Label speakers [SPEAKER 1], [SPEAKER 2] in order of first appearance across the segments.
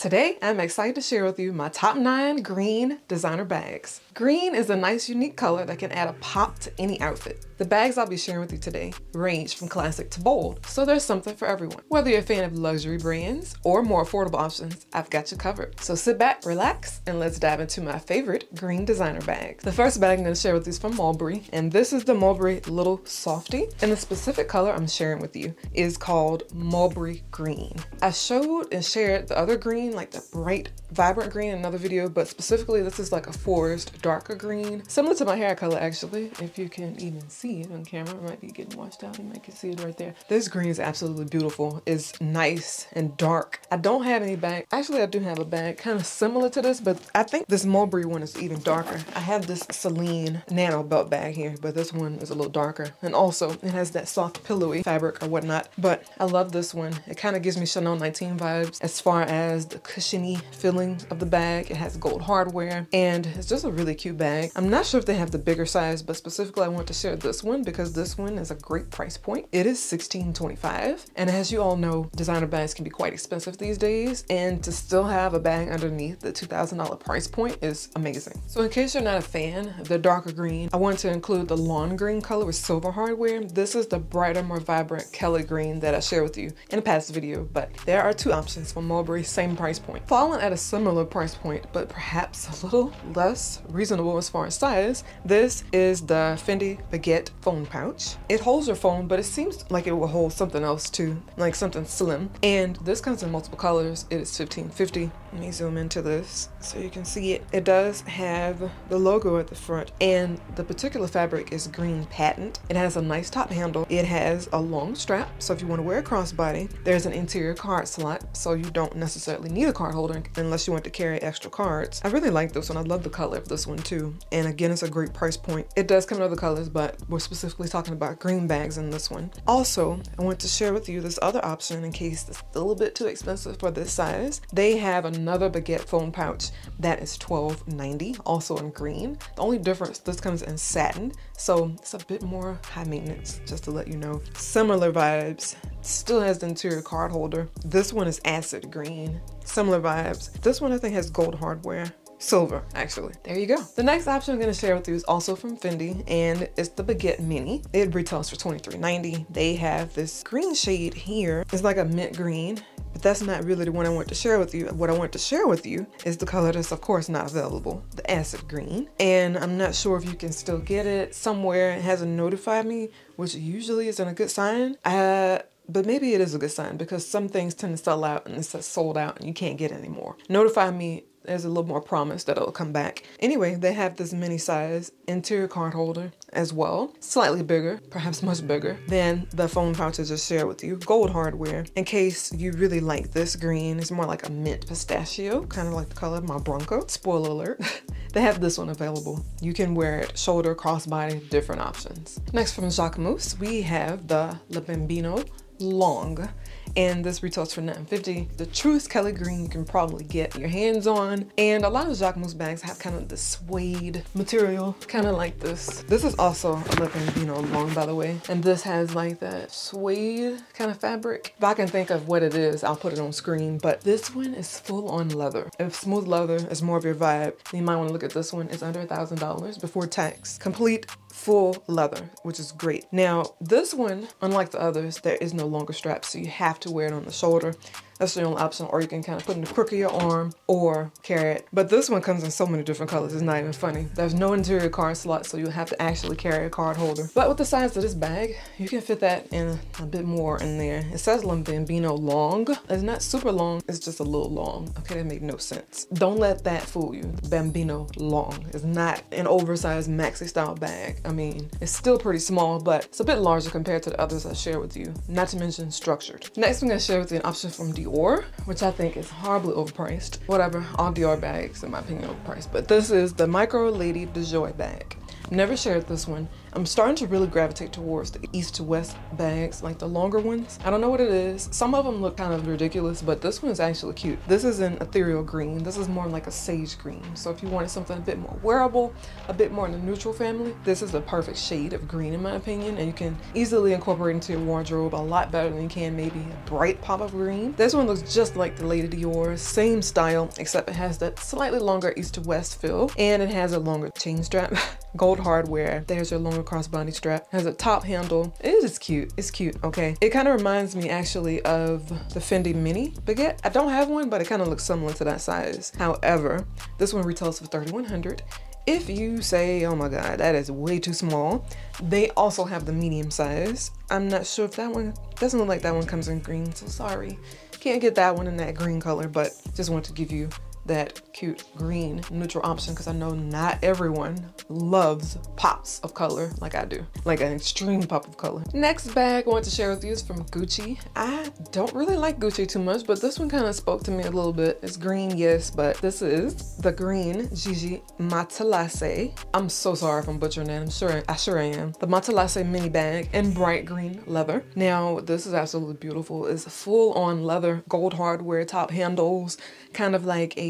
[SPEAKER 1] Today, I'm excited to share with you my top nine green designer bags. Green is a nice unique color that can add a pop to any outfit. The bags I'll be sharing with you today range from classic to bold, so there's something for everyone. Whether you're a fan of luxury brands or more affordable options, I've got you covered. So sit back, relax, and let's dive into my favorite green designer bag. The first bag I'm gonna share with you is from Mulberry, and this is the Mulberry Little Softie. And the specific color I'm sharing with you is called Mulberry Green. I showed and shared the other green, like the bright, vibrant green in another video, but specifically this is like a forest darker green, similar to my hair color actually, if you can even see see it on camera. It might be getting washed out. You might can see it right there. This green is absolutely beautiful. It's nice and dark. I don't have any bag. Actually, I do have a bag kind of similar to this, but I think this mulberry one is even darker. I have this Celine Nano belt bag here, but this one is a little darker. And also, it has that soft pillowy fabric or whatnot. But I love this one. It kind of gives me Chanel 19 vibes as far as the cushiony feeling of the bag. It has gold hardware and it's just a really cute bag. I'm not sure if they have the bigger size, but specifically I want to share this one because this one is a great price point. It is $16.25. And as you all know, designer bags can be quite expensive these days. And to still have a bag underneath the $2,000 price point is amazing. So in case you're not a fan of the darker green, I want to include the lawn green color with silver hardware. This is the brighter, more vibrant Kelly green that I shared with you in a past video, but there are two options from Mulberry, same price point. Falling at a similar price point, but perhaps a little less reasonable as far as size, this is the Fendi Baguette phone pouch. It holds your phone, but it seems like it will hold something else too, like something slim. And this comes in multiple colors. It is 1550. Let me zoom into this so you can see it. It does have the logo at the front and the particular fabric is green patent. It has a nice top handle. It has a long strap. So if you want to wear a crossbody, there's an interior card slot. So you don't necessarily need a card holder unless you want to carry extra cards. I really like this one. I love the color of this one too. And again, it's a great price point. It does come in other colors, but we're specifically talking about green bags in this one. Also, I want to share with you this other option in case it's a little bit too expensive for this size. They have another baguette phone pouch that is $12.90, also in green. The only difference, this comes in satin, so it's a bit more high maintenance, just to let you know. Similar vibes, still has the interior card holder. This one is acid green, similar vibes. This one I think has gold hardware silver actually. There you go. The next option I'm going to share with you is also from Fendi and it's the Baguette Mini. It retails for $23.90. They have this green shade here. It's like a mint green but that's not really the one I want to share with you. What I want to share with you is the color that's of course not available, the acid green. And I'm not sure if you can still get it somewhere. It hasn't notified me, which usually isn't a good sign. Uh, but maybe it is a good sign because some things tend to sell out and it's sold out and you can't get any more. Notify me there's a little more promise that it'll come back. Anyway, they have this mini size interior card holder as well. Slightly bigger, perhaps much bigger than the phone pouch I just shared with you. Gold hardware. In case you really like this green, it's more like a mint pistachio, kind of like the color of my Bronco. Spoiler alert. they have this one available. You can wear it shoulder, crossbody, different options. Next from Jacquemus, we have the Le Bambino long and this retails for $9.50. The truest Kelly green you can probably get your hands on. And a lot of Jacquemus bags have kind of the suede material, kind of like this. This is also a you know, long, by the way. And this has like that suede kind of fabric. If I can think of what it is, I'll put it on screen. But this one is full on leather. If smooth leather is more of your vibe, you might want to look at this one. It's under a $1,000 before tax. Complete full leather, which is great. Now, this one, unlike the others, there is no longer strap, so you have to wear it on the shoulder. That's the only option, or you can kind of put in the crook of your arm or carry it. But this one comes in so many different colors, it's not even funny. There's no interior card slot, so you'll have to actually carry a card holder. But with the size of this bag, you can fit that in a bit more in there. It says Bambino long. It's not super long, it's just a little long. Okay, that made no sense. Don't let that fool you. Bambino long is not an oversized maxi style bag. I mean, it's still pretty small, but it's a bit larger compared to the others I share with you, not to mention structured. Next, I'm gonna share with you an option from Dior Dior, which I think is horribly overpriced. Whatever, all Dior bags, in my opinion, overpriced. But this is the Micro Lady D-Joy bag. Never shared this one. I'm starting to really gravitate towards the east to west bags, like the longer ones. I don't know what it is. Some of them look kind of ridiculous, but this one is actually cute. This is an ethereal green. This is more like a sage green. So if you wanted something a bit more wearable, a bit more in the neutral family, this is the perfect shade of green in my opinion. And you can easily incorporate into your wardrobe a lot better than you can maybe a bright pop of green. This one looks just like the Lady Dior, same style, except it has that slightly longer east to west feel and it has a longer chain strap. Gold hardware. There's your longer crossbody strap. Has a top handle. It is cute. It's cute, okay? It kind of reminds me actually of the Fendi Mini baguette. I don't have one, but it kind of looks similar to that size. However, this one retails for 3100 if you say, oh my God, that is way too small, they also have the medium size. I'm not sure if that one, doesn't look like that one comes in green, so sorry. Can't get that one in that green color, but just want to give you that cute green neutral option because I know not everyone loves pops of color like I do, like an extreme pop of color. Next bag I want to share with you is from Gucci. I don't really like Gucci too much, but this one kind of spoke to me a little bit. It's green, yes, but this is the green GG Matelasse. I'm so sorry if I'm butchering that. I'm sure I sure am. The Matelasse mini bag in bright green leather. Now this is absolutely beautiful. It's full on leather, gold hardware, top handles, kind of like a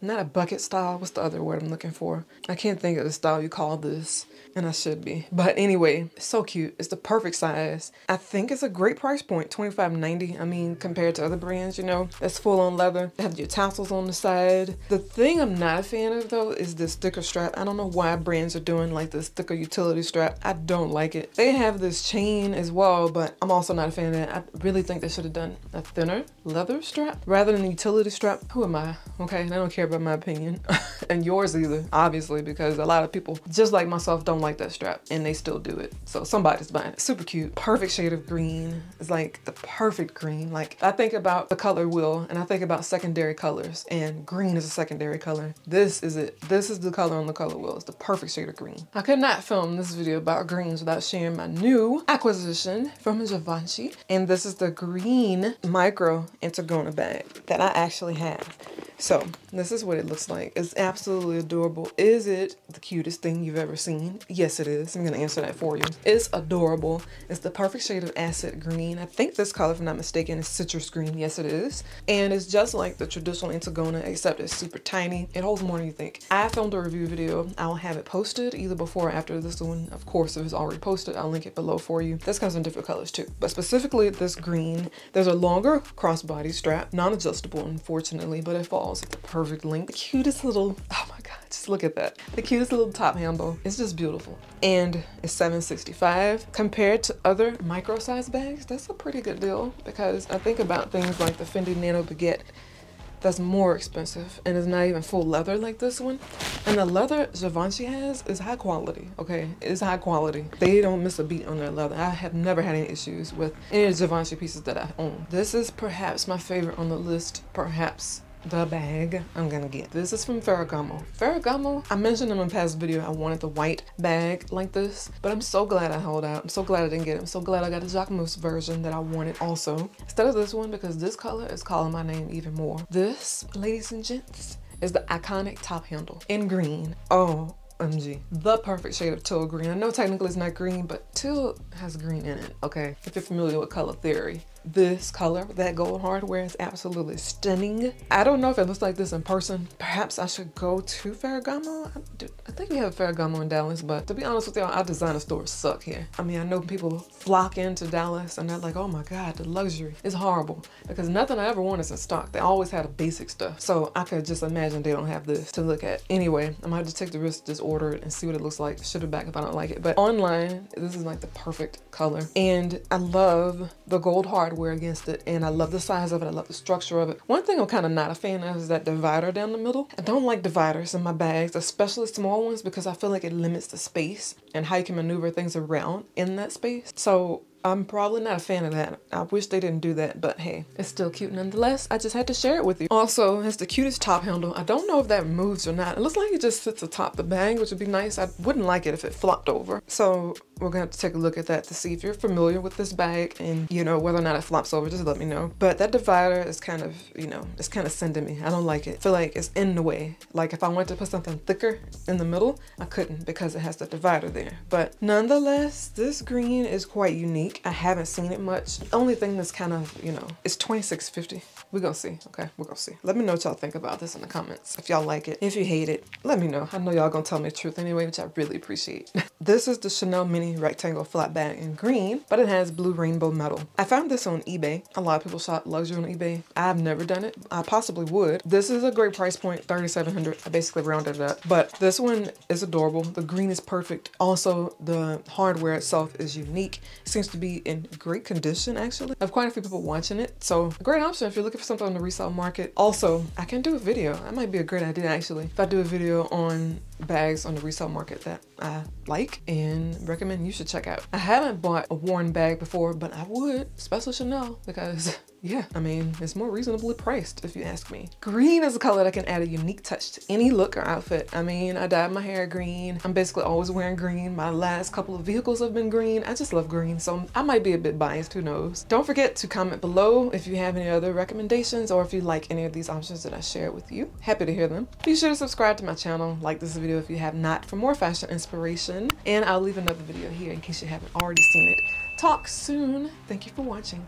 [SPEAKER 1] not a bucket style. What's the other word I'm looking for? I can't think of the style you call this, and I should be. But anyway, so cute. It's the perfect size. I think it's a great price point, $25.90. I mean, compared to other brands, you know, that's full on leather. They have your tassels on the side. The thing I'm not a fan of though is the sticker strap. I don't know why brands are doing like the sticker utility strap. I don't like it. They have this chain as well, but I'm also not a fan of that. I really think they should have done a thinner leather strap rather than a utility strap. Who am I? Okay, I don't care about my opinion and yours either, obviously, because a lot of people just like myself don't like that strap and they still do it. So somebody's buying it. Super cute. Perfect shade of green. It's like the perfect green. Like I think about the color wheel and I think about secondary colors and green is a secondary color. This is it. This is the color on the color wheel. It's the perfect shade of green. I could not film this video about greens without sharing my new acquisition from Givenchy. And this is the green micro Antigona bag that I actually have. So this is what it looks like. It's absolutely adorable. Is it the cutest thing you've ever seen? Yes, it is. I'm gonna answer that for you. It's adorable. It's the perfect shade of acid green. I think this color, if I'm not mistaken, is citrus green. Yes, it is. And it's just like the traditional Antigona, except it's super tiny. It holds more than you think. I filmed a review video. I'll have it posted either before or after this one. Of course, if it's already posted, I'll link it below for you. This comes in different colors too. But specifically this green, there's a longer crossbody strap, non-adjustable, unfortunately, but it falls falls the perfect length. The cutest little, oh my God, just look at that. The cutest little top handle. It's just beautiful. And it's 765 compared to other micro size bags. That's a pretty good deal because I think about things like the Fendi Nano Baguette that's more expensive and it's not even full leather like this one. And the leather Givenchy has is high quality, okay? It's high quality. They don't miss a beat on their leather. I have never had any issues with any Givenchy pieces that I own. This is perhaps my favorite on the list, perhaps the bag I'm gonna get. This is from Ferragamo. Ferragamo, I mentioned in my past video I wanted the white bag like this, but I'm so glad I held out. I'm so glad I didn't get it. I'm so glad I got the Jacquemus version that I wanted also. Instead of this one, because this color is calling my name even more. This, ladies and gents, is the iconic top handle in green. Oh, OMG. The perfect shade of teal green. I know technically it's not green, but teal has green in it, okay? If you're familiar with color theory this color, that gold hardware is absolutely stunning. I don't know if it looks like this in person. Perhaps I should go to Ferragamo. I, think we have Ferragamo in Dallas, but to be honest with y'all, our designer stores suck here. I mean, I know people flock into Dallas and they're like, oh my God, the luxury is horrible because nothing I ever want is in stock. They always had a basic stuff. So I could just imagine they don't have this to look at. Anyway, I'm gonna have to take the risk, just order it and see what it looks like. Ship it back if I don't like it. But online, this is like the perfect color. And I love the gold hardware hardware against it and I love the size of it. I love the structure of it. One thing I'm kind of not a fan of is that divider down the middle. I don't like dividers in my bags, especially small ones because I feel like it limits the space and how you can maneuver things around in that space. So I'm probably not a fan of that. I wish they didn't do that, but hey, it's still cute nonetheless. I just had to share it with you. Also, it's the cutest top handle. I don't know if that moves or not. It looks like it just sits atop the bag, which would be nice. I wouldn't like it if it flopped over. So we're gonna have to take a look at that to see if you're familiar with this bag and you know whether or not it flops over, just let me know. But that divider is kind of, you know, it's kind of sending me. I don't like it. I feel like it's in the way. Like if I wanted to put something thicker in the middle, I couldn't because it has the divider there. But nonetheless, this green is quite unique. I haven't seen it much. Only thing that's kind of, you know, it's 26.50. We're gonna see, okay? We're gonna see. Let me know what y'all think about this in the comments. If y'all like it. If you hate it, let me know. I know y'all gonna tell me the truth anyway, which I really appreciate. this is the Chanel Mini Rectangle Flap Bag in green, but it has blue rainbow metal. I found this on eBay. A lot of people shop luxury on eBay. I've never done it. I possibly would. This is a great price point, 3700 I basically rounded it up. But this one is adorable. The green is perfect. Also, the hardware itself is unique. Seems to be in great condition, actually. I have quite a few people watching it, so a great option if you're looking for something on the resale market. Also, I can do a video. That might be a great idea, actually. If I do a video on bags on the resale market that I like and recommend you should check out. I haven't bought a worn bag before, but I would, especially Chanel, because yeah, I mean, it's more reasonably priced if you ask me. Green is a color that can add a unique touch to any look or outfit. I mean, I dyed my hair green. I'm basically always wearing green. My last couple of vehicles have been green. I just love green, so I might be a bit biased, who knows. Don't forget to comment below if you have any other recommendations or if you like any of these options that I shared with you. Happy to hear them. Be sure to subscribe to my channel, like this video if you have not for more fashion inspiration, and I'll leave another video here in case you haven't already seen it. Talk soon. Thank you for watching.